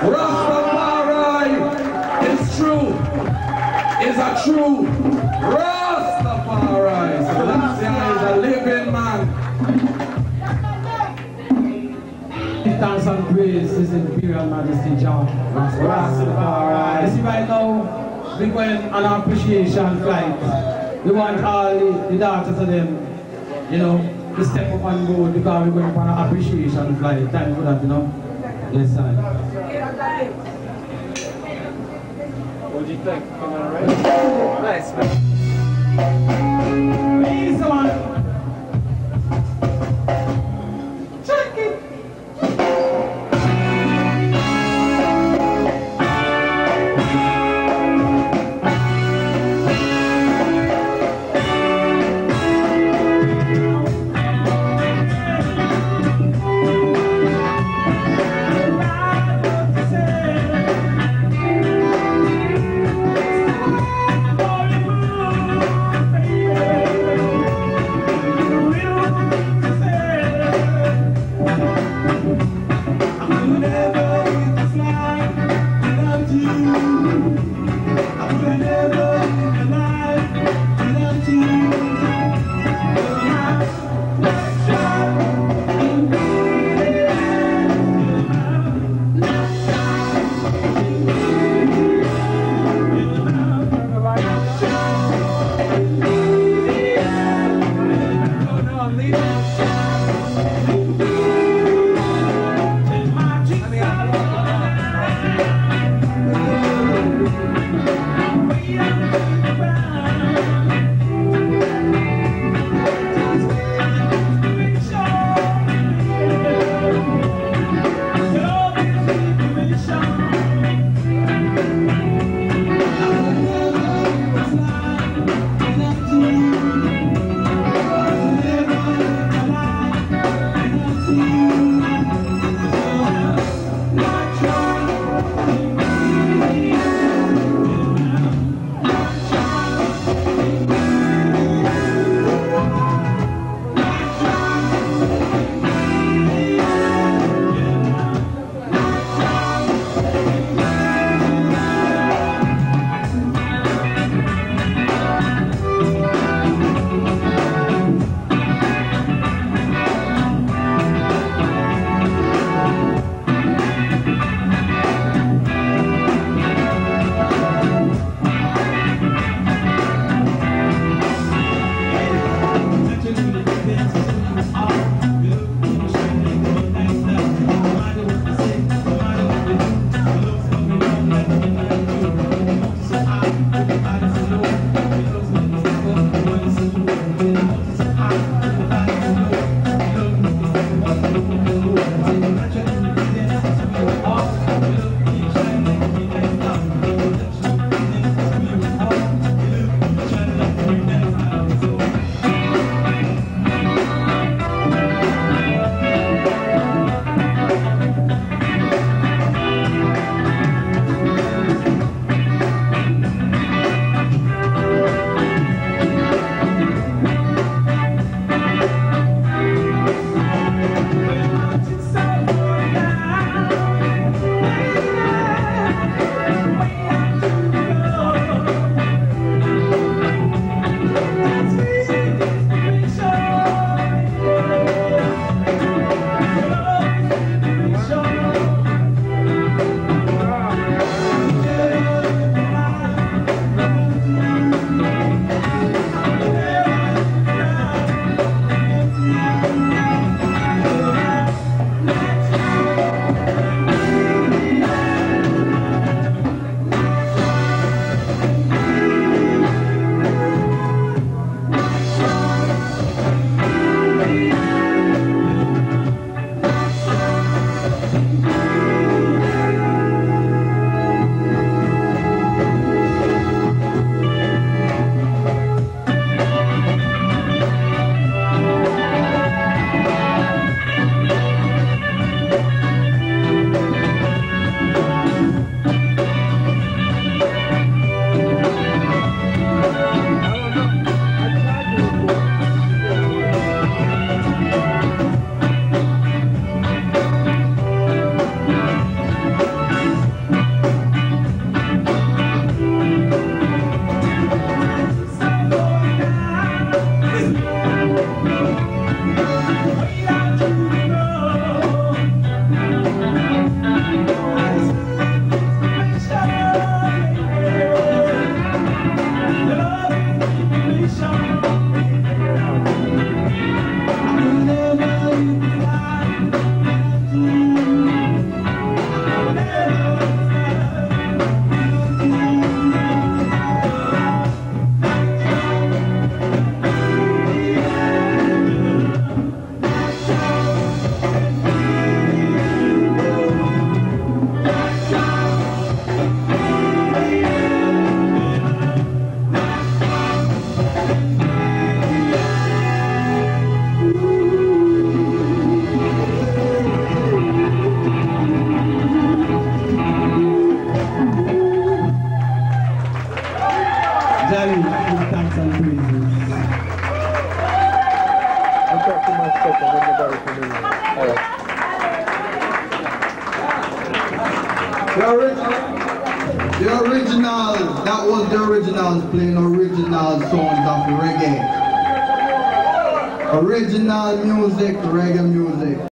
Rastafari is true. Is a true Rastafari. Selassie is a living man. Thanks and praise His Imperial Majesty Jah Rastafari. You see right now, we're going on an appreciation flight. We want all the, the daughters of them, you know, to step up and go because we're going on an appreciation flight. Time for that, you know. Yes. What do you think? Nice, man. I'm talking The original, the original, that was the originals playing original songs of reggae. Original music, reggae music.